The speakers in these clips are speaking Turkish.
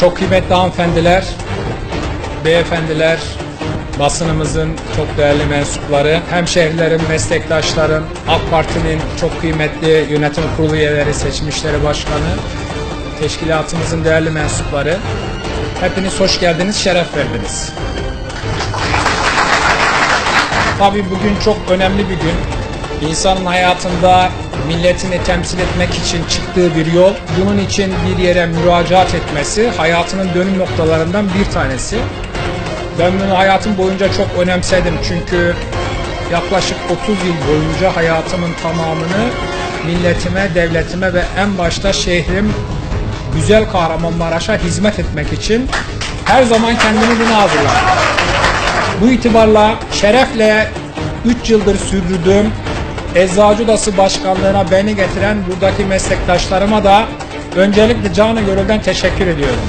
Çok kıymetli hanımefendiler, beyefendiler, basınımızın çok değerli mensupları, hemşehrilerim, meslektaşlarım, AK Parti'nin çok kıymetli yönetim kurulu üyeleri, seçmişleri başkanı, teşkilatımızın değerli mensupları. Hepiniz hoş geldiniz, şeref verdiniz. Tabii bugün çok önemli bir gün. İnsanın hayatında milletini temsil etmek için çıktığı bir yol. Bunun için bir yere müracaat etmesi hayatının dönüm noktalarından bir tanesi. Ben bunu hayatım boyunca çok önemsedim çünkü yaklaşık 30 yıl boyunca hayatımın tamamını milletime, devletime ve en başta şehrim güzel Kahramanmaraş'a hizmet etmek için her zaman kendimi buna hazırladım. Bu itibarla şerefle 3 yıldır sürdürdüğüm Eczacı Odası Başkanlığı'na beni getiren buradaki meslektaşlarıma da öncelikle canı gönülden teşekkür ediyorum.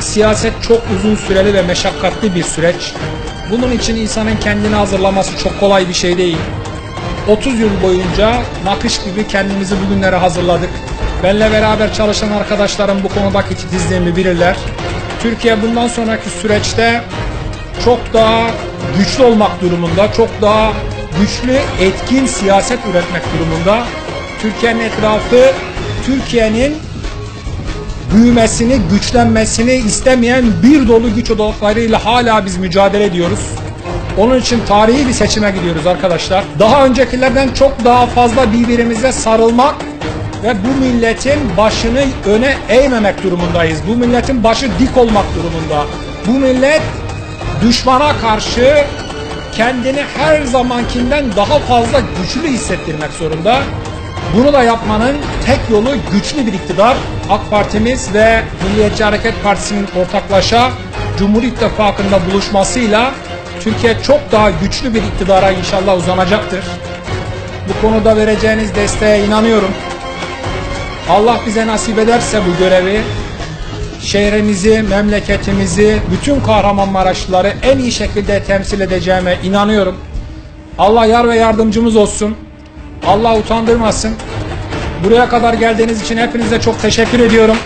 Siyaset çok uzun süreli ve meşakkatli bir süreç. Bunun için insanın kendini hazırlaması çok kolay bir şey değil. 30 yıl boyunca nakış gibi kendimizi bugünlere hazırladık. Benle beraber çalışan arkadaşlarım bu konudaki titizliğimi bilirler. Türkiye bundan sonraki süreçte çok daha güçlü olmak durumunda, çok daha güçlü, etkin siyaset üretmek durumunda. Türkiye'nin etrafı, Türkiye'nin büyümesini, güçlenmesini istemeyen bir dolu güç odaklarıyla hala biz mücadele ediyoruz. Onun için tarihi bir seçime gidiyoruz arkadaşlar. Daha öncekilerden çok daha fazla birbirimize sarılmak ve bu milletin başını öne eğmemek durumundayız. Bu milletin başı dik olmak durumunda. Bu millet düşmana karşı kendini her zamankinden daha fazla güçlü hissettirmek zorunda. Bunu da yapmanın tek yolu güçlü bir iktidar. AK Partimiz ve Milliyetçi Hareket Partisi'nin ortaklaşa Cumhur İttifakı'nda buluşmasıyla Türkiye çok daha güçlü bir iktidara inşallah uzanacaktır. Bu konuda vereceğiniz desteğe inanıyorum. Allah bize nasip ederse bu görevi şehrimizi, memleketimizi, bütün Kahramanmaraşlıları en iyi şekilde temsil edeceğime inanıyorum. Allah yar ve yardımcımız olsun. Allah utandırmasın. Buraya kadar geldiğiniz için hepinize çok teşekkür ediyorum.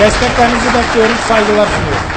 Desteklerinizi bekliyorum. Saygılar sunuyorum.